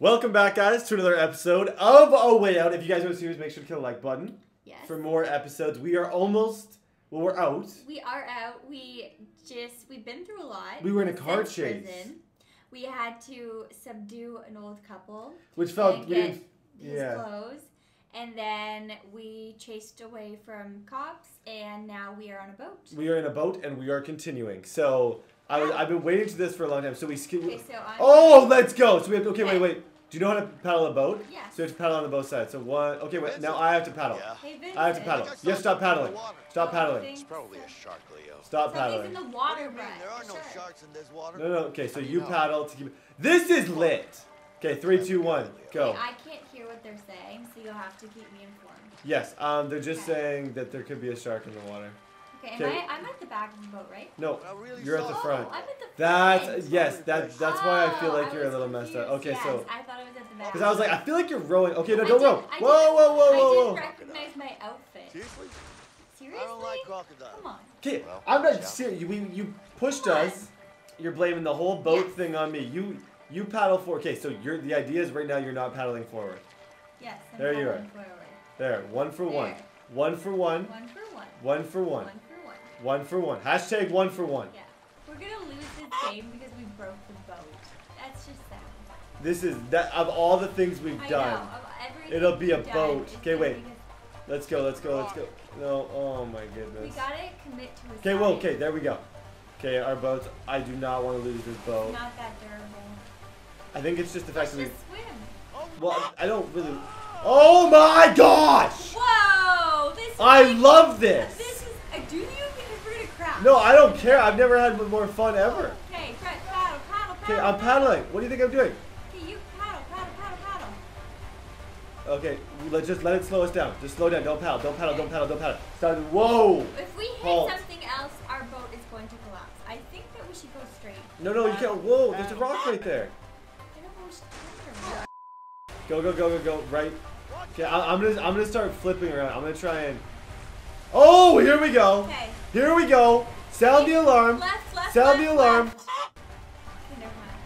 Welcome back, guys, to another episode of A Way Out. If you guys are serious, make sure to kill the like button Yes. for more episodes. We are almost, well, we're out. We are out. We just we've been through a lot. We were in a car since chase. prison. We had to subdue an old couple. Which felt, and we get didn't, his yeah. clothes. And then we chased away from cops, and now we are on a boat. we are in a boat and we are continuing. So, I was, I've been waiting to this for a long time. So we skip. Okay, so I'm. Oh, let's go. So we have to, okay, Okay. wait, wait. Do you know how to paddle a boat? Yes. So you have to paddle on the both sides. So one, okay, wait, now I have to paddle. Yeah. Hey, Vincent. I have to paddle. You have to stop paddling. Stop paddling. It's probably a shark, Leo. Stop Something's paddling. in the What do water, you mean? Brett. There are for no sure. sharks in this water. No, no, okay, so How do you know? paddle to keep This is lit. Okay, three, two, one, go. Okay, I can't hear what they're saying, so you'll have to keep me informed. Yes, um, they're just Okay. saying that there could be a shark in the water. Okay, am I? I'm at the back of the boat, right? No, really you're at the front. Oh, I'm at the That's yes, that oh, that's why I feel Oh, like you're a was little messed up. Okay, yes, so I thought it was at the back. because I was like, I feel like you're rowing. Okay, no, don't did- row. I Whoa, did- whoa, whoa, I did whoa. recognize my outfit. Seriously? Seriously? I don't like crocodiles. Come on. Okay, Well, I'm not yeah. serious. You, you pushed us. You're blaming the whole boat Yes. thing on me. You you paddle forward. Okay, so you're the idea is right now you're not paddling forward. Yes. I'm There you are. Forward. There, one for one. There. One for one. One for one. One for one. One for one. For one. Hashtag one for one. Yeah. We're gonna lose this game because we broke the boat. That's just sad. This is that of all the things we've I done. know. It'll be a boat. Okay, wait. Let's go. Let's go. Let's go. No. Oh my goodness. We gotta commit to a Okay. Well. Okay. There we go. Okay. Our boats. I do not want to lose this boat. Not that durable. I think it's just the fact Let's that we. just swim. Well, I don't really. Oh my gosh! Whoa! This I love this. This is. Uh, do you? Because we're gonna crash. No, I don't care. I've never had more fun ever. Okay, Brett, paddle, paddle, paddle. Okay, I'm paddling. What do you think I'm doing? Okay, you paddle, paddle, paddle, paddle. Okay, let's just let it slow us down. Just slow down. Don't paddle. Don't paddle. Don't paddle. Don't paddle. Start. Whoa! If we hit something else, our boat is going to collapse. I think that we should go straight. No, no, you can't. Um, whoa! There's a um, rock right there. I don't know which direction. Go, go, go, go, go. Right. Okay, I, I'm gonna, I'm gonna start flipping around. I'm gonna try and. Oh, here we go. Okay. Here we go. Sound the alarm. Left, left, Sound left, the alarm. left. Okay, never mind.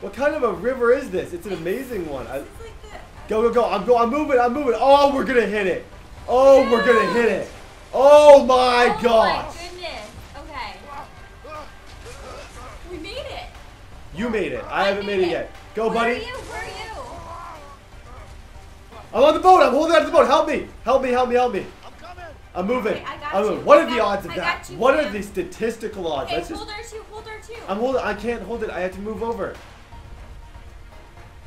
What kind of a river is this? It's an amazing one. I, It's like the. go, go, go. I'm go. I'm moving. I'm moving. Oh, we're gonna hit it. Oh, we're gonna hit it. Oh my oh gosh. my goodness. Okay. We made it. You made it. I haven't made it yet. Go, Where buddy. are you? Where are you? I'm on the boat. I'm holding on to the boat. Help me. Help me. Help me. Help me. I'm moving. Okay, I got I'm you. moving. What I are the odds of I that? you, What are the statistical odds? Okay, Let's just. hold her too. Hold her too. I'm holding. I can't hold it. I have to move over.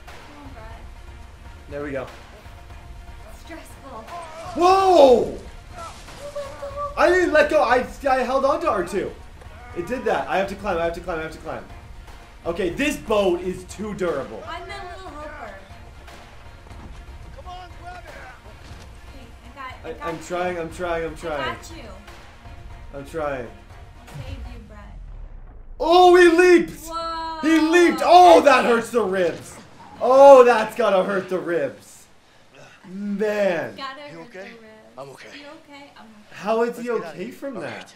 Come on, Brad. There we go. Stressful. Whoa! Oh go. I didn't let go. I, I held on to R2. It did that. I have to climb. I have to climb. I have to climb. Okay, this boat is too durable. I got, I I, got I'm you. trying. I'm trying. I'm I trying. got you. I'm trying. I saved you, Brett. Oh, he leaped! Whoa. He leaped! Oh, that hurts the ribs. Oh, that's gotta hurt the ribs. Man. Gotta You hurt okay? the ribs. I'm okay. You okay? I'm okay. How is Let's he get out of okay from All that? right.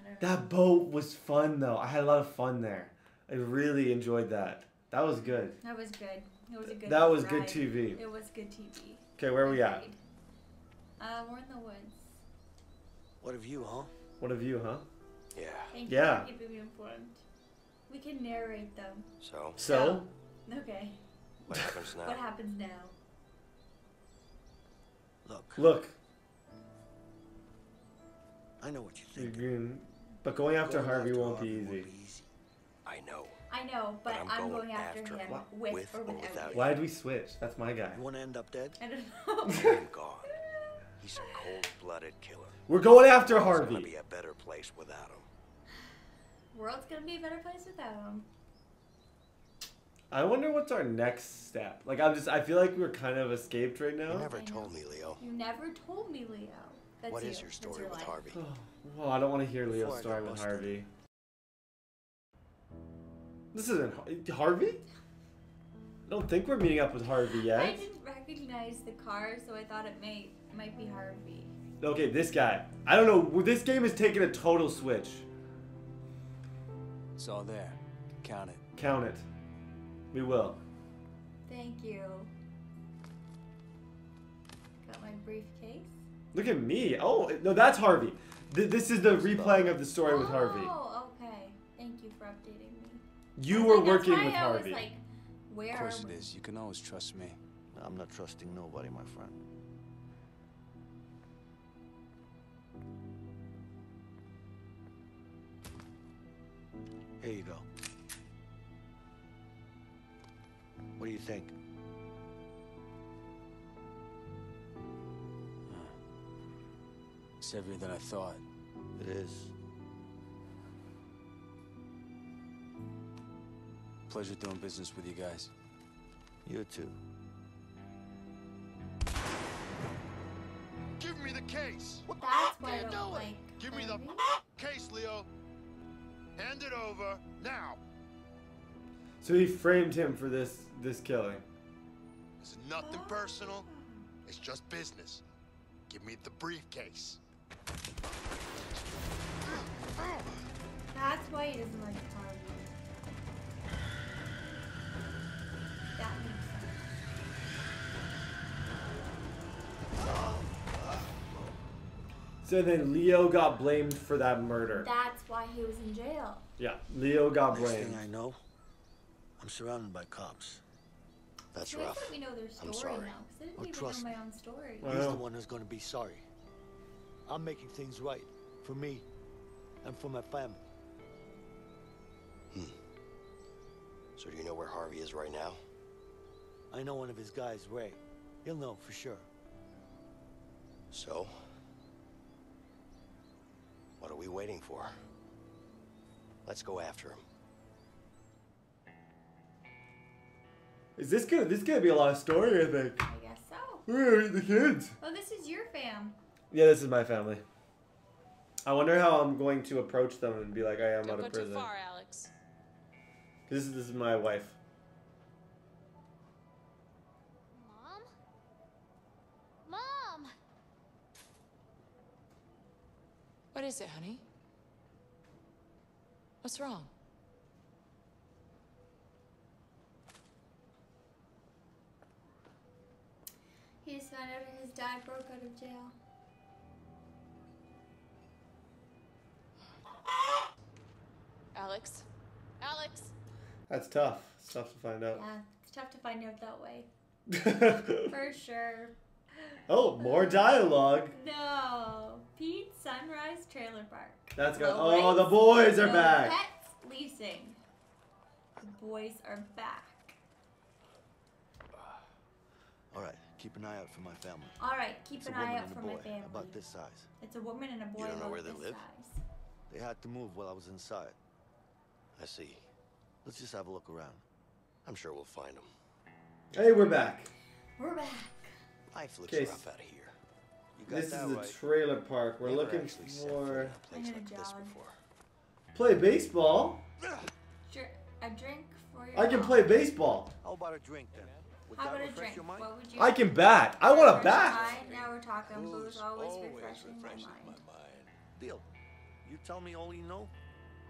I don't know. That boat was fun though. I had a lot of fun there. I really enjoyed that. That was good. That was good. It was a good That was good. TV. It was good TV. Okay, where are we at? Agreed. Uh, we're in the woods. What of you, huh? What of you, huh? Yeah. Thank Yeah. you for keeping me informed. We can narrate them. So, So, Okay. what happens now? What happens now? Look, look, I know what you you're think. green, but going after Going Harvey after won't be Harvey easy. won't be easy. I know. I know, but, But I'm I'm, going going after, after him him, with, with or or without, without you. Why did we switch? That's my guy. You want to end up dead? I don't know. I'm gone. He's a cold-blooded killer. We're going after Harvey. It's gonna Harvey. be a better place without him. World's gonna be a better place without him. I wonder what's our next step. Like I'm just, I feel like we're kind of escaped right now. You never told me, Leo. You never told me, Leo. That's What you. is your That's story with life. Harvey? Oh, well, I don't want to hear Leo's I story with. Harvey. This isn't Harvey. I don't think we're meeting up with Harvey yet. I didn't recognize the car, so I thought it may might be Harvey. Okay, this guy. I don't know. This game is taking a total switch. It's all there. Count it. Count it. We will. Thank you. Got my briefcase. Look at me. Oh, no, that's Harvey. Th- this is the replaying of the story with Harvey. Oh, okay. Thank you for updating me. You were think working why with I Harvey. Was like, where Of course are it we? is. You can always trust me. I'm not trusting nobody, my friend. Here you go. What do you think? It's heavier than I thought. It is. Pleasure doing business with you guys. You too. Give me the case. What the ah! Why I fuck are you doing? like. Give me the case, Leo. Hand it over now. So he framed him for this this killing. It's nothing personal. It's just business. Give me the briefcase. That's why he doesn't like So then Leo got blamed for that murder. That's why he was in jail. Yeah, Leo got Next blamed. thing I know, I'm surrounded by cops. That's So I rough. think we know their I'm story sorry. now, because I didn't Oh, even trust know me. my own story. Wow. He's the one who's going to be sorry. I'm making things right for me and for my family. Hmm. So do you know where Harvey is right now? I know one of his guys, Ray. He'll know for sure. So? What are we waiting for? Let's go after him. Is this gonna this gonna be a lot of story? I think. I guess so. We're gonna meet the kids. Oh, this is your fam. Yeah, this is my family. I wonder how I'm going to approach them and be like, I am Don't out go of too prison. far, Alex. This is this is my wife. Mom? Mom! What is it, honey? What's wrong? He just found out his dad broke out of jail. Alex? Alex? That's tough. It's tough to find out. Yeah, it's tough to find out that way. For sure. oh, more dialogue. No. Pete Sunrise Trailer Park. That's good. Low Oh, the boys are low back. Pets leasing. The boys are back. All right, keep an eye out for my family. All right, keep It's an eye out and a for my family. about this size. It's a woman and a boy don't know where they live? size. They had to move while I was inside. I see. Let's just have a look around. I'm sure we'll find him. Hey, we're back. We're back. Life looks Case. rough out of here. You got This that is a trailer park. We're Never looking actually set foot for a place like gonna this before. play baseball. Dr- a drink for your I can mom. play baseball. How about a drink then? Would How that about a refresh drink? your mind? What would you I can bat. I want a Refresh bat. your mind? Now we're talking. Booze always, refreshing my mind. Deal. You tell me all you know,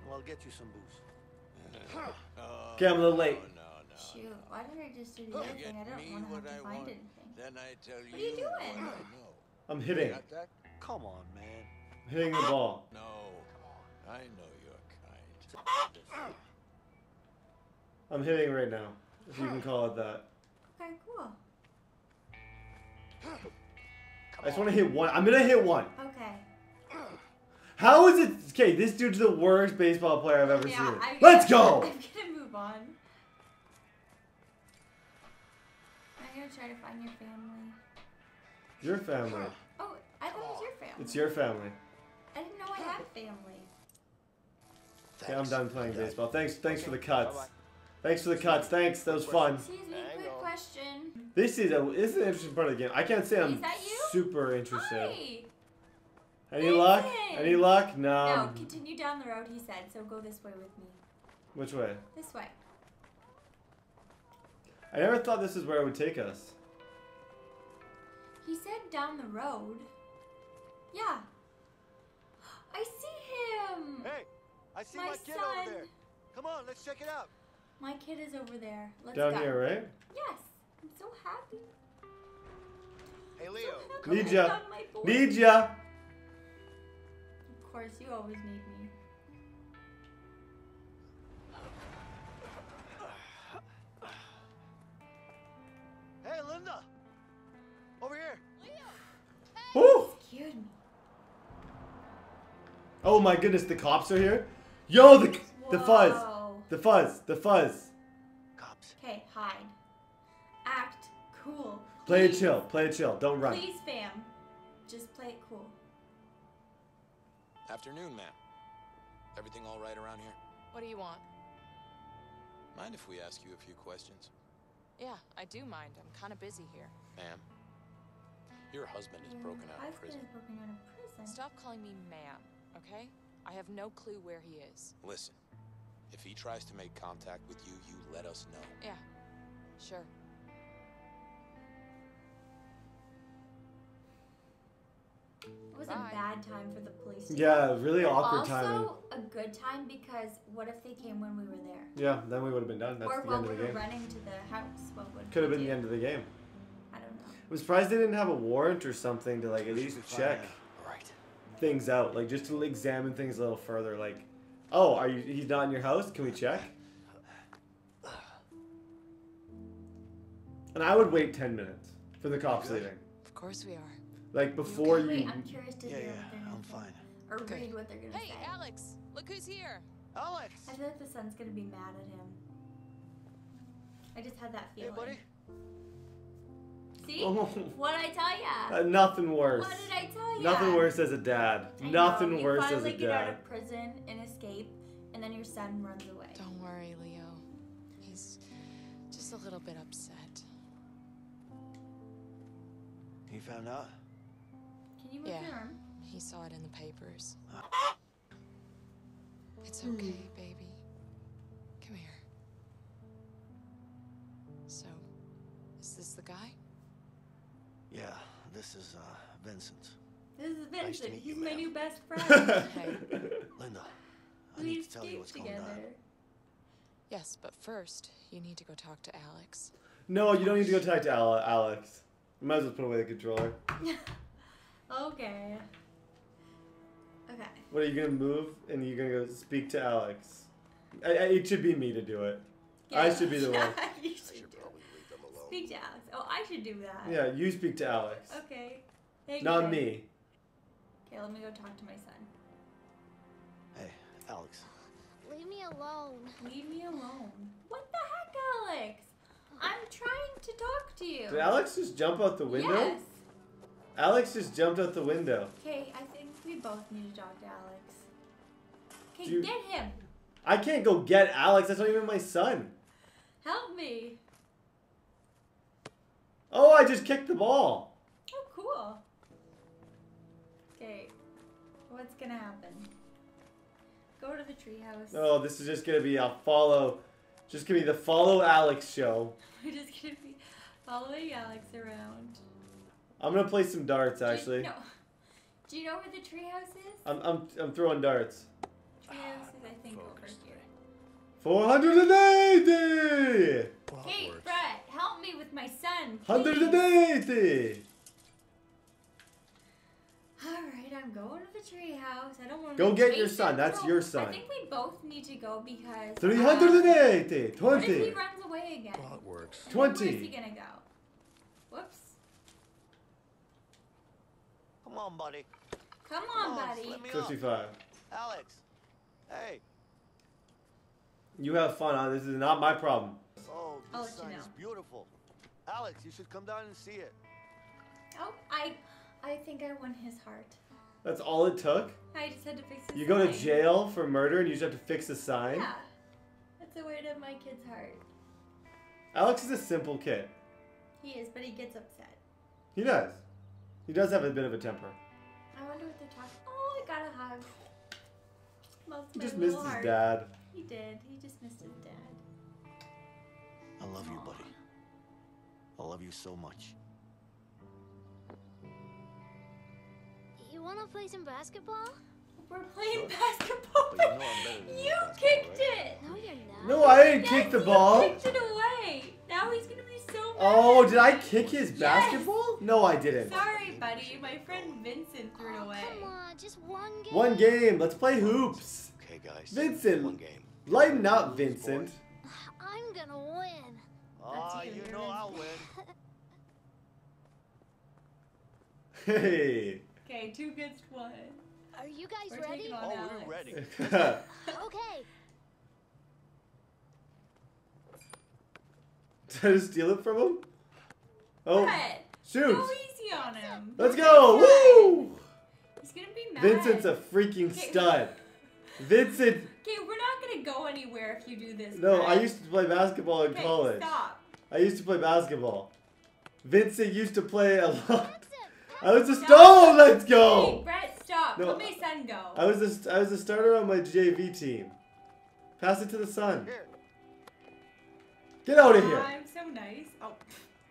and I'll get you some booze. Okay, I'm a little late. Oh, Shoot, why didn't I just do the other thing? I don't want to have to find anything. Then I tell What are you doing? I'm hitting. Got that? Come on, man. Hitting the ball. No. I know your kind. I'm hitting right now. If you can call it that. Okay, cool. I just want to hit one. I'm gonna hit one. Okay. How is it? Okay, this dude's the worst baseball player I've ever Yeah, seen. I'm Let's gonna- go. I'm gonna move on. I'm gonna try to find your family. Your family. Oh, I thought it was your family. It's your family. I didn't know I had a family. Okay, I'm done playing done. baseball. Thanks, thanks for the cuts. Bye-bye. Thanks for the cuts. Thanks. That was fun. Excuse me, quick question. This is a this is an interesting part of the game. I can't say I'm Is that you? super interested. Hi. Any luck? Any luck? No. no, continue down the road, he said, so go this way with me. Which way? This way. I never thought this is where it would take us. He said down the road. Yeah. I see him! Hey! I see my, my kid son. over there. Come on, let's check it out. My kid is over there. Let's down go. here, right? Yes. I'm so happy. Hey, Leo. So happy need ya. Need ya. Of course, you always need me. Linda! Over here! Woo! Excuse me. Oh my goodness, the cops are here. Yo, the the fuzz, the fuzz, the fuzz. Cops. Okay, hide. Act cool. Play it chill. Play it chill. Don't run. Please, fam. Just play it cool. Afternoon, ma'am. Everything all right around here? What do you want? Mind if we ask you a few questions? Yeah, I do mind. I'm kind of busy here. Ma'am, your husband is Your broken out of husband prison. is broken out of prison. Stop calling me ma'am, okay? I have no clue where he is. Listen, if he tries to make contact with you, you let us know. Yeah, sure. It was Bye. a bad time for the police. to Yeah, really But awkward also timing. a good time because what if they came when we were there? Yeah, then we would have been done. That's or the end we of the were game. running to the house, what would Could have we been the end of the game. I don't know. I'm surprised they didn't have a warrant or something to like at least check Right. things out, like just to examine things a little further. Like, oh, are you? He's not in your house. Can we check? And I would wait ten minutes for the cops leaving, Of course we are. Like before Wait, you. I'm curious to Yeah, hear yeah, what they're I'm fine. Or Good. read what they're gonna Hey, say. Alex! Look who's here! Alex! I feel like the son's gonna be mad at him. I just had that feeling. Hey, feeling. buddy. See? Oh. What I tell ya? Uh, nothing worse. What did I tell ya? Nothing worse as a dad. I Nothing you worse as a dad. finally a get out dad. of prison and escape, and then your son runs away. Don't worry, Leo. He's just a little bit upset. He found out? Can you move Yeah. your arm? He saw it in the papers. It's Hmm. okay, baby. Come here. So, is this the guy? Yeah, this is, uh, Vincent. This is Nice to Vincent. meet you, He's my ma'am. new best friend. Hey. Linda, I we need to tell you escaped what's going together. on. Yes, but first, you need to go talk to Alex. No, you don't need to go talk to Ale- Alex. You might as well put away the controller. okay. Okay. What are you gonna move and you're gonna go speak to Alex? I, I, it should be me to do it. I should be the one. you should should do it. probably leave them alone. Speak to Alex. Oh, I should do that. Yeah, you speak to Alex, Okay. Thank not you. me. Okay, let me go talk to my son. Hey, Alex. Leave me alone. Leave me alone. What the heck, Alex? I'm trying to talk to you. Did Alex just jump out the window? Yes. Alex just jumped out the window. Okay, I think we both need to talk to Alex. Okay, you- get him. I can't go get Alex. That's not even my son. Help me. Oh, I just kicked the ball. Oh, cool. Okay, what's gonna happen? Go to the treehouse. Oh, this is just gonna be a follow. Just gonna be the follow Alex show. We're just gonna be following Alex around. I'm gonna play some darts Do you- actually. no. Do you know where the treehouse is? I'm, I'm, I'm throwing darts. treehouse is, I think, over Focus. here. 480! Hey, Brett, help me with my son. please. 180! Alright, I'm going to the treehouse. I don't want to Go get your son. That's your son. I think we both need to go because. uh, 380! What if he 20! runs away again? Well, it works. And then Where's he gonna go? Come on, buddy. Come on, Come on, buddy. let me up. 55. Alex. Hey. You have fun, huh? This is not my problem. Oh, this let you sign is beautiful. Alex, you should come down and see it. Oh, I, I think I won his heart. That's all it took? I just had to fix his. You go to jail for murder and you just have to fix a sign? Yeah, that's a way to my kid's heart. Alex is a simple kid. He is, but he gets upset. He does. He does have a bit of a temper. I wonder what they're talking. Oh, I got a hug. Lost He just missed little his dad. He did. He just missed his dad. I love you, buddy. I love you so much. You wanna play some basketball? We're playing Sure. basketball. But you know I'm you You basketball, kicked right? it. No, you're not. No, I didn't Yes, kick the you ball. kicked it away. Now he's gonna be so mad. Oh, did I kick his basketball? No, I didn't. Sorry, one game. Let's play hoops. Okay, guys. Vincent. One game. Lighten up, Vincent. I'm gonna win. Ah, you, you know. I'll win. Hey. Okay, two against one. Are you guys We're ready? taking on Oh, Alex. we're ready. Okay. Did I steal it from him? Oh, Brett, shoot. Go easy on him. Let's go. Woo! He's gonna be mad. Vincent's a freaking Okay. stud. Vincent. Okay, we're not gonna go anywhere if you do this. No, I used to play basketball in okay, college. Stop. I used to play basketball. Vincent used to play a lot. It. I was a Stop. stone. Let's Hey, go. Brett, stop. No, Let my son go. I was a, I was a starter on my JV team. Pass it to the sun. Get out of here. I'm so nice. Oh.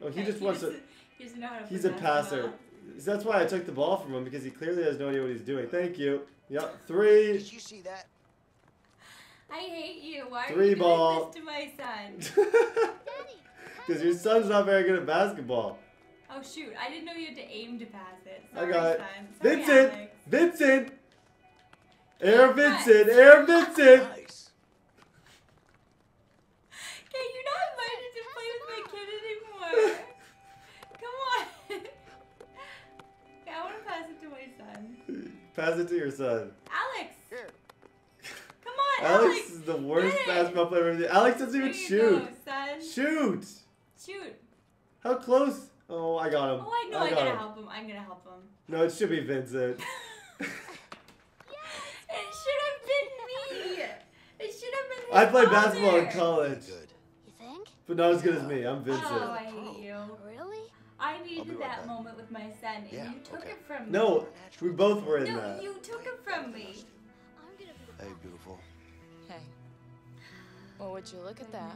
Oh, he okay, just wants to. doesn't- He doesn't know how to He's a passer. basketball. That's why I took the ball from him because he clearly has no idea what he's doing. Thank you. Yep, three. Did you see that? I hate you. Why are Three you ball. doing this to my son? Because your son's not very good at basketball. Oh shoot! I didn't know you had to aim to pass it. I got it. Sorry, Vincent! Alex. Vincent! Air Vincent! Air Vincent! Pass it to your son. Alex. Here. Come on, Alex Alex. is the worst basketball player ever. Alex doesn't There even you shoot. go, son. Shoot! Shoot. How close? Oh, I got him. Oh, I know. I, got gotta him. help him. I'm gonna help him. No, it should be Vincent. It should have been me. It should have been. His I played basketball in college, Good. You think? but not as good as me. I'm Vincent. Oh, I hate you. Really? I needed right that back. moment with my son, and Yeah, you took okay. it from me. No, we both were in No, that. you took it from me. I'm gonna be the Hey, beautiful. Hey. Well, would you look at that?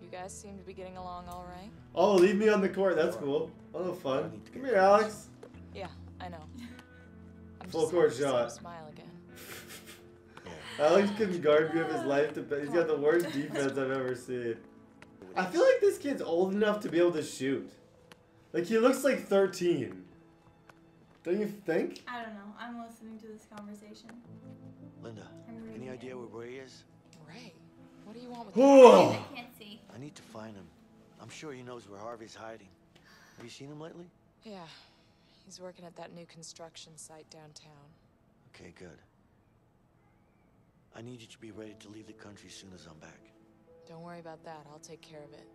You guys seem to be getting along all right. Oh, leave me on the court. That's cool. Oh, fun. Come here, Alex. Yeah, I know. I'm Full just court happy to see you shot. Smile again. Alex couldn't guard me of his life. To, he's got the worst defense I've ever seen. I feel like this kid's old enough to be able to shoot. Like he looks like 13. Don't you think? I don't know. I'm listening to this conversation. Linda, I'm any it. idea where Ray is? Ray, what do you want with Oh. I can't see. I need to find him. I'm sure he knows where Harvey's hiding. Have you seen him lately? Yeah, he's working at that new construction site downtown. Okay, good. I need you to be ready to leave the country as soon as I'm back. Don't worry about that. I'll take care of it.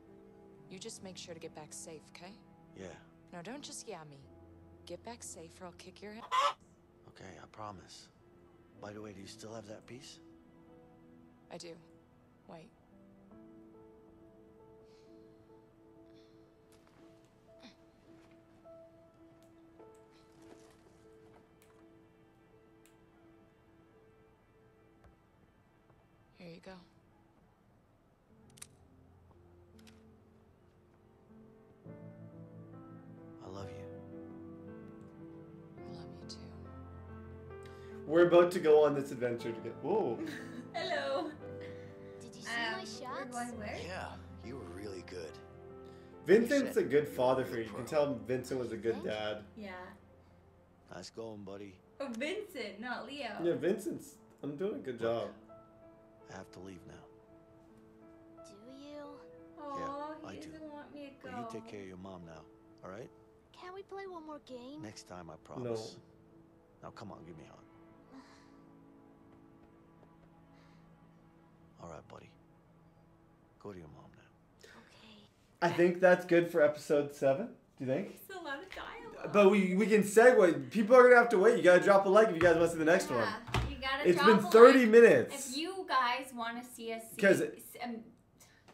You just make sure to get back safe, okay? Yeah, No, don't just yeah me. Get back safe or I'll kick your head. okay, I promise. By the way, do you still have that piece? I do. Wait. Here you go. We're about to go on this adventure together. Whoa. Hello. Did you see Um, my shots? where? Yeah, you were really good. Vincent's a good father for you. You can tell Vincent was a good dad. Yeah. Nice going, buddy. Oh, Vincent, not Leo. Yeah, Vincent's. I'm doing a good job. I have to leave now. Do you? Oh, I he do. doesn't want me to But go. you take care of your mom now, all right? Can we play one more game? Next time, I promise. No. Now, come on, give me a hug. All right, buddy. Go to your mom now. Okay. I think that's good for episode seven. Do you think? It's a lot of dialogue. But we we can segue. People are gonna have to wait. You gotta drop a like if you guys want to see the next one. Yeah, you gotta It's drop been a 30 like minutes. If you guys want to see us, see, 'Cause- um,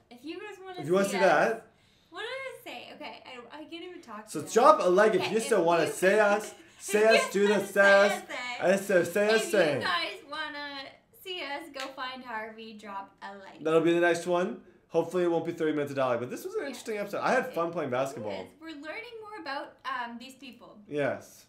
if you guys want to, If you want to see us- that, What did I say? Okay, I, I can't even talk. so today. drop a like if you still want to you- say us, say us, do the wanna say say us, us, say. I said say us If you guys wanna see us, go find Harvey. Drop a like. That'll be the next one. Hopefully, it won't be 30 minutes of dialogue, but this was an Yeah. interesting episode. I had fun playing basketball. We're learning more about um, these people. Yes.